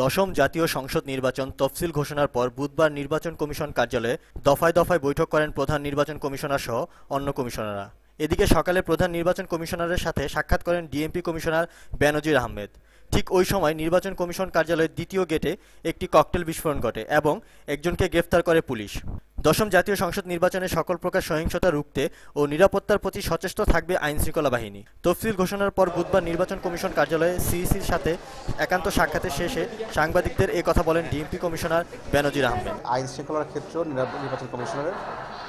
দশম জাতীয় সংসদ নির্বাচন তফসিল ঘোষণার পর বুধবার নির্বাচন কমিশন কার্যালয়ে দফায় দফায় বৈঠক করেন প্রধান নির্বাচন কমিশনার সহ অন্য কমিশনাররা। এদিকে সকালে প্রধান নির্বাচন কমিশনারের সাথে সাক্ষাৎ করেন ডিএমপি কমিশনার ব্যানজির আহমেদ। ঠিক ওই সময় নির্বাচন কমিশন কার্যালয়ের দ্বিতীয় গেটে একটি ককটেল বিস্ফোরণ ঘটে এবং একজনকে গ্রেফতার করে পুলিশ। দশম জাতীয় সংসদ নির্বাচনে সকল প্রকার সহিংসতা রুখতে ও নিরাপত্তার প্রতি সচেষ্ট থাকবে আইন শৃঙ্খলা বাহিনী। তফসিল ঘোষণার পর বুধবার নির্বাচন কমিশন কার্যালয়ে সিইসির সাথে একান্ত সাক্ষাতের শেষে সাংবাদিকদের এ কথা বলেন ডিএমপি কমিশনার বেনজির আহমেদ। আইন শৃঙ্খলার ক্ষেত্রেও নির্বাচন কমিশনারের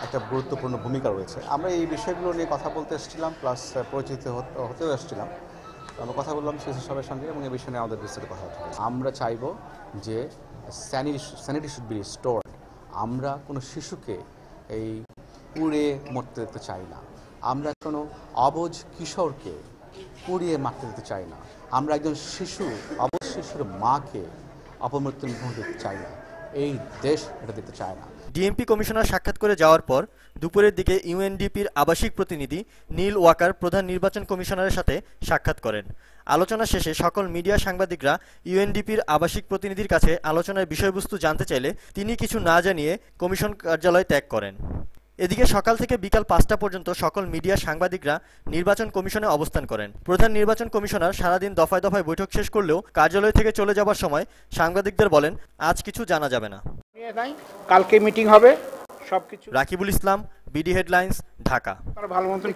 একটা গুরুত্বপূর্ণ ভূমিকা রয়েছে। আমরা এই বিষয়গুলো নিয়ে কথা বলতে এসেছিলাম, প্লাস পরিচিত হত- হতেও এসেছিলাম। আমরা কথা বললাম সিসি সাহেবের সঙ্গে এবং এই বিষয়ে আমাদের বিস্তারিত কথা আমরা চাইব যে sanity sanity should be store আমরা কোনো শিশুকে এই পুড়ে মরতে দিতে চাই না। আমরা কোনো অবজ কিশোরকে পুড়িয়ে মারতে দিতে চাই না। আমরা একজন শিশু, অবজ শিশুর মাকে অপমৃত্যুর মুখে দিতে চাই না। এই দেশ এটা দিতে চায় না। ডিএমপি কমিশনার সাক্ষাৎ করে যাওয়ার পর দুপুরের দিকে ইউএনডিপির আবাসিক প্রতিনিধি নীল ওয়াকার প্রধান নির্বাচন কমিশনারের সাথে সাক্ষাৎ করেন। আলোচনা শেষে সকল মিডিয়া সাংবাদিকরা ইউএনডিপির আবাসিক প্রতিনিধির কাছে আলোচনার বিষয়বস্তু জানতে চাইলে তিনি কিছু না জানিয়ে কমিশন কার্যালয় ত্যাগ করেন। এদিকে সকাল থেকে বিকাল পাঁচটা পর্যন্ত সকল মিডিয়া সাংবাদিকরা নির্বাচন কমিশনে অবস্থান করেন। প্রধান নির্বাচন কমিশনার সারাদিন দফায় দফায় বৈঠক শেষ করলেও কার্যালয় থেকে চলে যাবার সময় সাংবাদিকদের বলেন আজ কিছু জানা যাবে না। কালকে মিটিং হবে সবকিছু রাকিবুল ইসলাম বিডি হেডলাইন্স ঢাকা। ভালো মতন